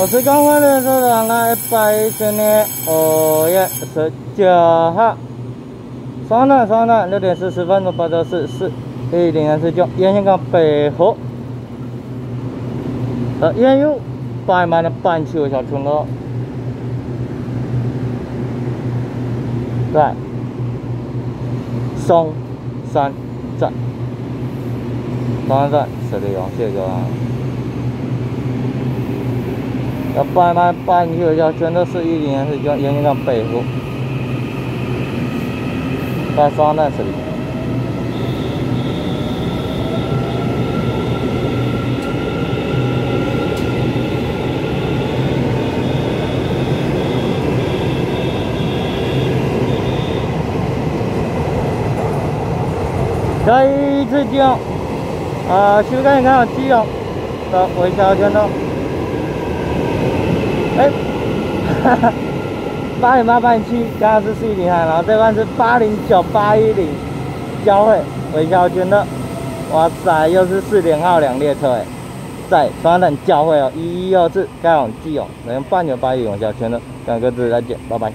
我是刚换的车长，那一百一十年五月十九号，双蛋双蛋，六点四十分钟，八周四四一零四九，沿线港北河，呃，沿路摆满了半球小村落，在松山站，松山站十里王谢哥啊。要摆满半球小全都是一零四九，沿线港北河，在双蛋十里。再一次进入啊，修改看基隆的微笑圈道，哎，哈哈，八零八八七，刚刚是四一零三，然后这班是八零九八一零交汇微笑圈的，哇塞，又是四零号两列车哎，在双等交汇哦，一一二四，该往基隆，能半九八一往下圈的，两个字再见，拜拜。